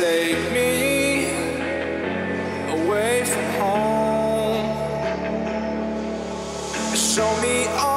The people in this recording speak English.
Take me away from home. Show me all